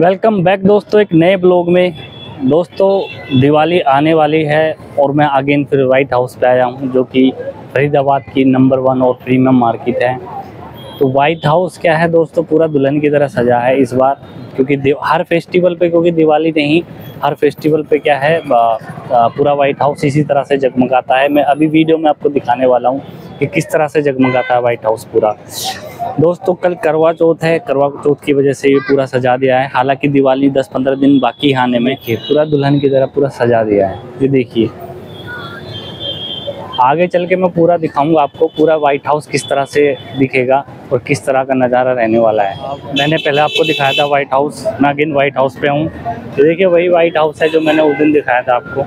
Welcome back दोस्तों एक नए ब्लॉग में। दोस्तों, दिवाली आने वाली है और मैं अगेन फिर वाइट हाउस पे आया हूँ, जो कि फरीदाबाद की नंबर वन और प्रीमियम मार्केट है। तो वाइट हाउस क्या है दोस्तों, पूरा दुल्हन की तरह सजा है इस बार, क्योंकि हर फेस्टिवल पे, क्योंकि दिवाली नहीं, हर फेस्टिवल पे क्या है पूरा वाइट हाउस इसी तरह से जगमगाता है। मैं अभी वीडियो में आपको दिखाने वाला हूँ कि किस तरह से जगमगाता है वाइट हाउस पूरा। दोस्तों, कल करवा चौथ है। करवा चौथ की वजह से ये पूरा सजा दिया है। हालाँकि दिवाली 10-15 दिन बाकी आने में पूरा दुल्हन की तरह पूरा सजा दिया है। ये देखिए। आगे चल के मैं पूरा दिखाऊँगा आपको, पूरा वाइट हाउस किस तरह से दिखेगा और किस तरह का नज़ारा रहने वाला है। मैंने पहले आपको दिखाया था व्हाइट हाउस मैं अगेन वाइट हाउस पे हूँ। तो देखिए, वही व्हाइट हाउस है जो मैंने उस दिन दिखाया था आपको।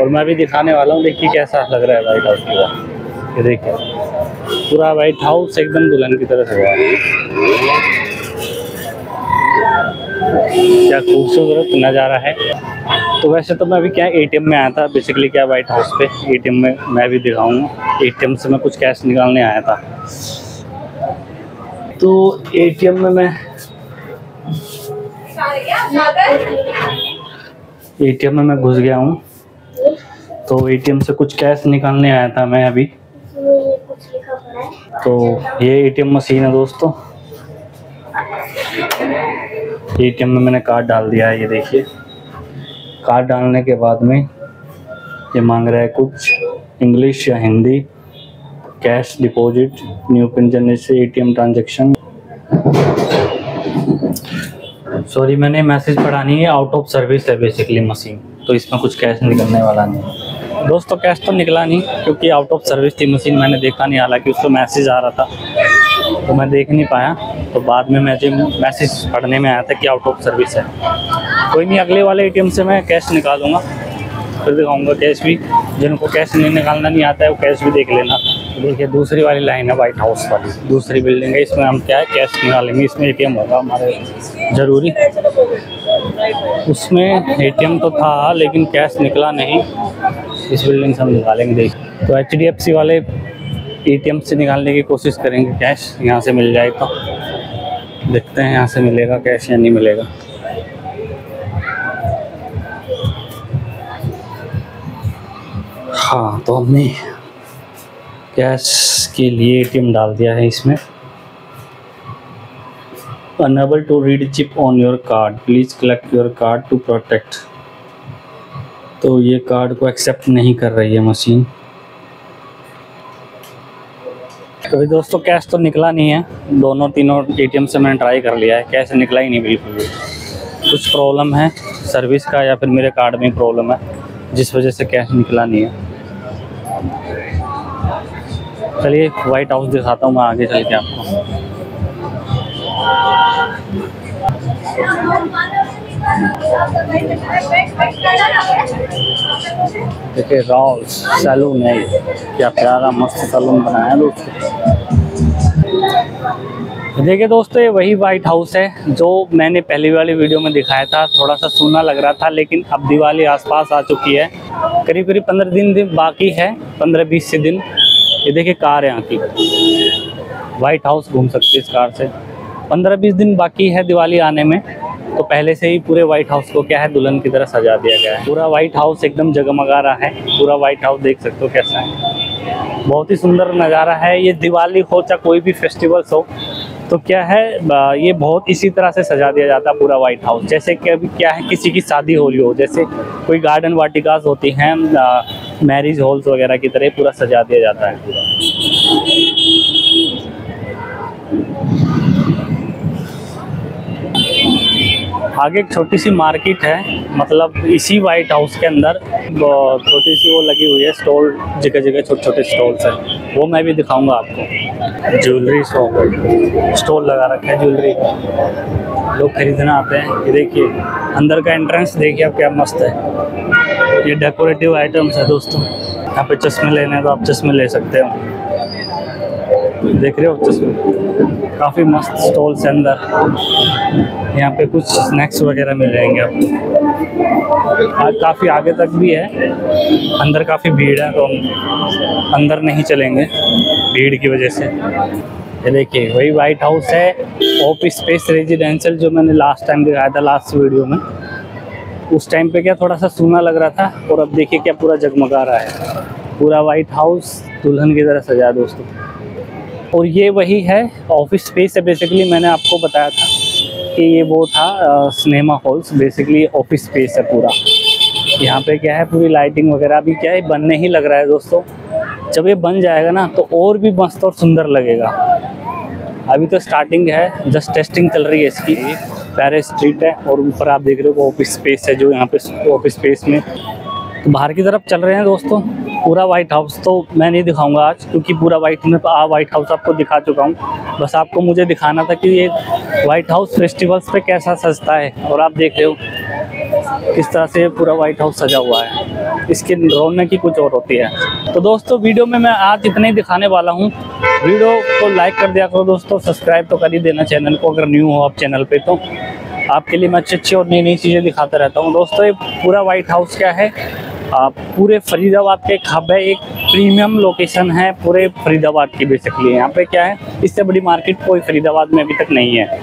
और मैं भी दिखाने वाला हूँ, देखिए कैसा लग रहा है व्हाइट हाउस की बात देखिए। पूरा व्हाइट हाउस एकदम दुल्हन की तरह सजा क्या खूबसूरत नज़ारा है। तो वैसे तो मैं अभी क्या एटीएम में आया था बेसिकली क्या वाइट हाउस पे एटीएम में मैं भी दिखाऊँगा। एटीएम से मैं कुछ कैश निकालने आया था। तो एटीएम में मैं एटीएम में मैं घुस गया हूँ। तो एटीएम से कुछ कैश निकालने आया था मैं अभी। तो ये एटीएम मशीन है दोस्तों। एटीएम में मैंने कार्ड डाल दिया है, ये देखिए। कार्ड डालने के बाद में ये मांग रहा है कुछ इंग्लिश या Hindi, cash, deposit, new pin generate से एटीएम ट्रांजैक्शन। सॉरी मैंने मैसेज पढ़ा नहीं है आउट ऑफ़ सर्विस है बेसिकली मशीन तो इसमें कुछ कैश निकलने वाला नहीं। है दोस्तों कैश तो निकला नहीं, क्योंकि आउट ऑफ़ सर्विस थी मशीन मैंने देखा नहीं, हालाँकि उसको मैसेज आ रहा था तो मैं देख नहीं पाया। तो बाद में मैं मैसेज पढ़ने में आया था कि आउट ऑफ़ सर्विस है। कोई नहीं, अगले वाले एटीएम से मैं कैश निकालूँगा। फिर दिखाऊँगा कैश भी। जिनको कैश नहीं निकालना नहीं आता है, वो कैश भी देख लेना। देखिए, दूसरी वाली लाइन है वाइट हाउस वाली। दूसरी बिल्डिंग है, इसमें हम क्या है कैश निकालेंगे। इसमें एटीएम होगा हमारे। ज़रूरी। उसमें एटीएम तो था, लेकिन कैश निकला नहीं। इस बिल्डिंग से हम निकालेंगे देखिए तो एचडीएफसी वाले एटीएम से निकालने की कोशिश करेंगे कैश यहाँ से मिल जाए तो देखते हैं यहाँ से मिलेगा कैश या नहीं मिलेगा। हाँ तो हमने कैश के लिए एटीएम डाल दिया है इसमें। Unable to read chip on your card please collect your card to protect तो ये कार्ड को एक्सेप्ट नहीं कर रही है मशीन तो दोस्तों कैश तो निकला नहीं है। दोनों तीनों एटीएम से मैंने ट्राई कर लिया है। कैश निकला ही नहीं बिल्कुल भी। कुछ प्रॉब्लम है सर्विस का या फिर मेरे कार्ड में प्रॉब्लम है, जिस वजह से कैश निकला नहीं है। चलिए वाइट हाउस दिखाता हूँ मैं आगे चल के आपको। देखिए राउल सैलून है क्या प्यारा मस्त सैलून बनाया दोस्तों। देखिए दोस्तों ये वही वाइट हाउस है जो मैंने पहली वाली वीडियो में दिखाया था। थोड़ा सा सूना लग रहा था लेकिन अब दिवाली आसपास आ चुकी है। करीब करीब पंद्रह दिन, दिन बाकी है पंद्रह बीस से दिन। ये देखिए कार है यहाँ की। वाइट हाउस घूम सकती है इस कार से। पंद्रह बीस दिन बाकी है दिवाली आने में। तो पहले से ही पूरे व्हाइट हाउस को क्या है, दुल्हन की तरह सजा दिया गया है। पूरा व्हाइट हाउस एकदम जगमगा रहा है। पूरा व्हाइट हाउस देख सकते हो कैसा है। बहुत ही सुंदर नज़ारा है। ये दिवाली हो चाहे कोई भी फेस्टिवल्स हो तो क्या है ये बहुत इसी तरह से सजा दिया जाता है पूरा व्हाइट हाउस जैसे कि अभी क्या है, किसी की शादी हो रही हो, जैसे कोई गार्डन वाटिकास होती हैं मैरिज हॉल्स वगैरह की तरह पूरा सजा दिया जाता है। पूरा आगे एक छोटी सी मार्केट है मतलब इसी वाइट हाउस के अंदर छोटी सी वो लगी हुई है स्टॉल जगह जगह छोटे छोटे स्टॉल्स हैं। वो मैं भी दिखाऊँगा आपको। ज्वेलरी शॉप स्टॉल लगा रखा है ज्वेलरी का लोग खरीदना आते हैं। ये देखिए, अंदर का एंट्रेंस देखिए आप क्या मस्त है। ये डेकोरेटिव आइटम्स है दोस्तों। यहाँ पे चश्मे लेने तो आप चश्मे ले सकते हो। देख रहे हो? चश्मे काफ़ी मस्त स्टॉल्स है अंदर। यहाँ पे कुछ स्नैक्स वगैरह मिल जाएँगे आपको। आज काफ़ी आगे तक भी है। अंदर काफ़ी भीड़ है तो हम अंदर नहीं चलेंगे भीड़ की वजह से। ये देखिए, वही वाइट हाउस है ऑफ़िस स्पेस रेजिडेंशियल जो मैंने लास्ट टाइम दिखाया था लास्ट वीडियो में। उस टाइम पे क्या थोड़ा सा सूना लग रहा था, और अब देखिए क्या पूरा जगमगा रहा है। पूरा वाइट हाउस दुल्हन की तरह सजा दोस्तों। और ये वही है ऑफ़िस स्पेस है. बेसिकली मैंने आपको बताया था कि ये वो था cinema halls basically office space है पूरा. यहाँ पे क्या है, पूरी लाइटिंग वगैरह भी क्या है, बनने ही लग रहा है दोस्तों. जब ये बन जाएगा ना तो और भी मस्त और सुंदर लगेगा. अभी तो स्टार्टिंग है जस्ट टेस्टिंग चल रही है इसकी. पैरे स्ट्रीट है और ऊपर आप देख रहे हो ऑफ़िस स्पेस है जो यहाँ पे ऑफ़िस स्पेस में. तो बाहर की तरफ़ चल रहे हैं दोस्तों. पूरा वाइट हाउस तो मैं नहीं दिखाऊँगा आज, क्योंकि पूरा वाइट में वाइट हाउस आपको दिखा चुका हूँ। बस आपको मुझे दिखाना था कि ये वाइट हाउस फेस्टिवल्स पे कैसा सजता है, और आप देख रहे हो किस तरह से पूरा वाइट हाउस सजा हुआ है। इसकी रौनक की कुछ और होती है। तो दोस्तों, वीडियो में मैं आज इतना ही दिखाने वाला हूँ। वीडियो को लाइक कर दिया करो दोस्तों सब्सक्राइब तो कर ही देना चैनल को, अगर न्यू हो आप चैनल पे तो। आपके लिए मैं अच्छी अच्छी और नई नई चीज़ें दिखाता रहता हूँ। दोस्तों, ये पूरा वाइट हाउस क्या है? पूरे फरीदाबाद के हब है, एक प्रीमियम लोकेशन है, पूरे फरीदाबाद की बेसिकली यहाँ पे क्या है, इससे बड़ी मार्केट कोई फरीदाबाद में अभी तक नहीं है।